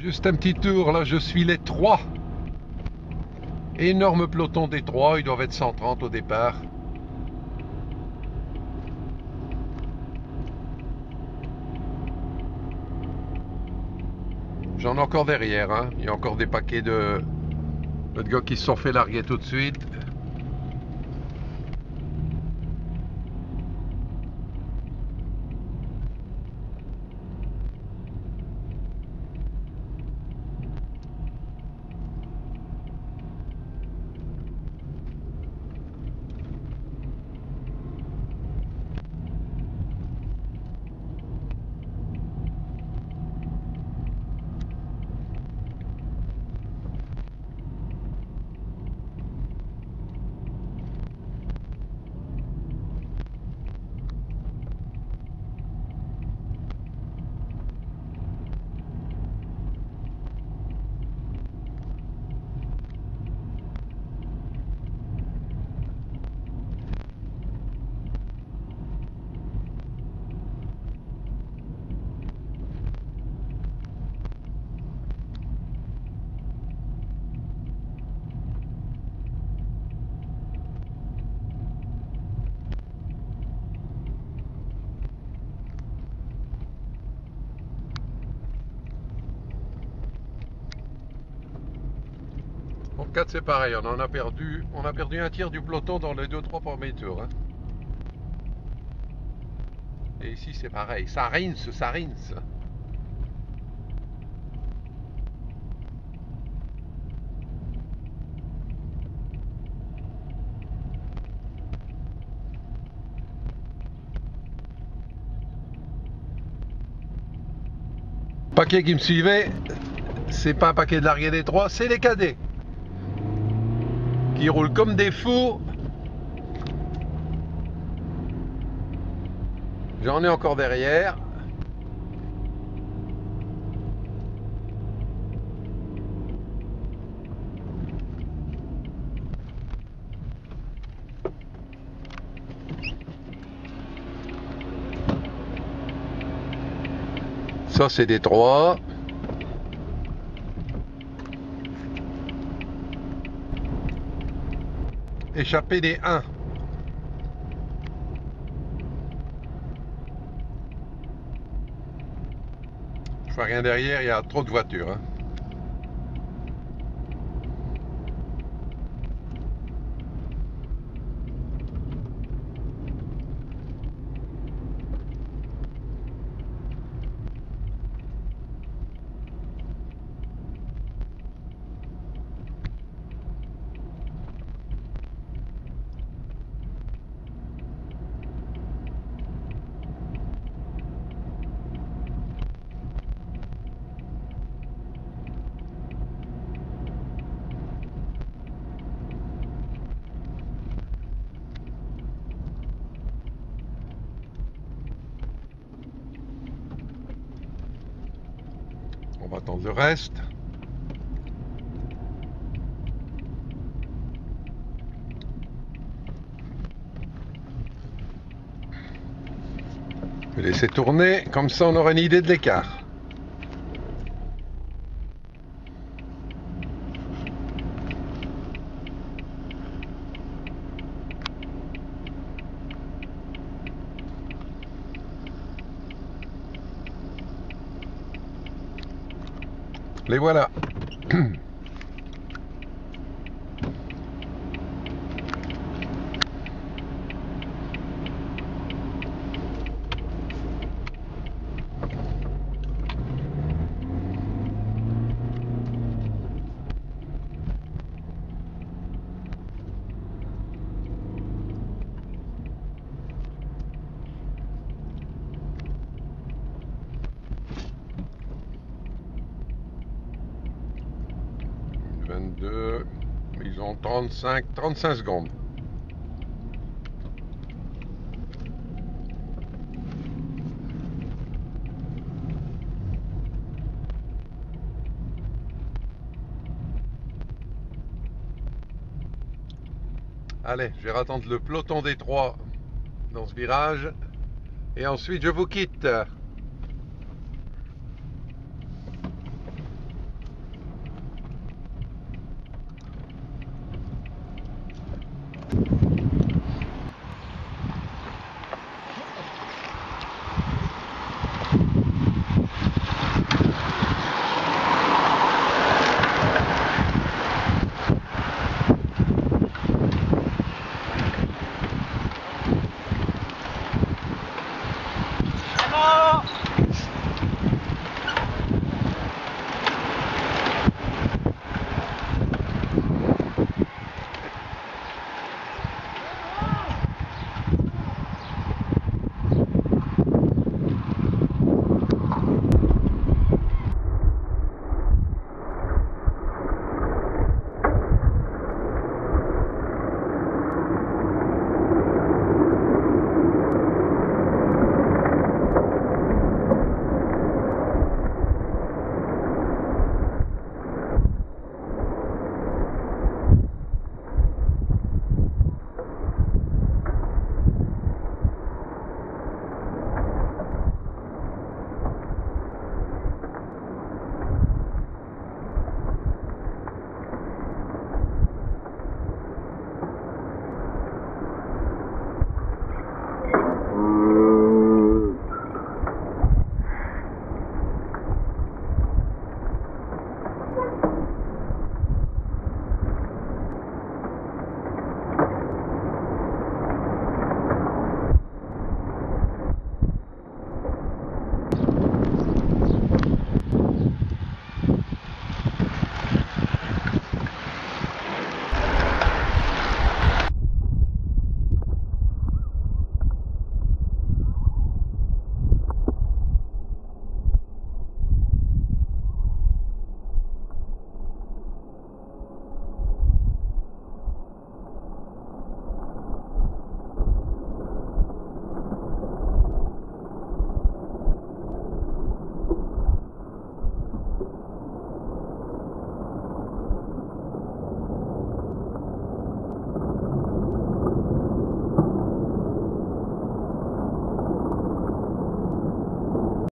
Juste un petit tour, là je suis les trois. Énorme peloton des trois, ils doivent être 130 au départ. J'en ai encore derrière, hein. il y a encore des paquets de, de gars qui se sont fait larguer tout de suite. En 4 c'est pareil, on en a perdu, on a perdu un tiers du peloton dans les 2-3 premiers tours. hein. Et ici c'est pareil, ça rince, ça rince. Paquet qui me suivait, c'est pas un paquet de larguer des trois, c'est les cadets qui roulent comme des fous. J'en ai encore derrière. Ça c'est des trois. Échappé des 1. Je vois rien derrière, il y a trop de voitures. hein. On va attendre le reste. Je vais laisser tourner, comme ça on aura une idée de l'écart. Les voilà. Vingt-deux. Ils ont 35, 35 secondes. Allez, je vais attendre le peloton des trois dans ce virage. Et ensuite, je vous quitte.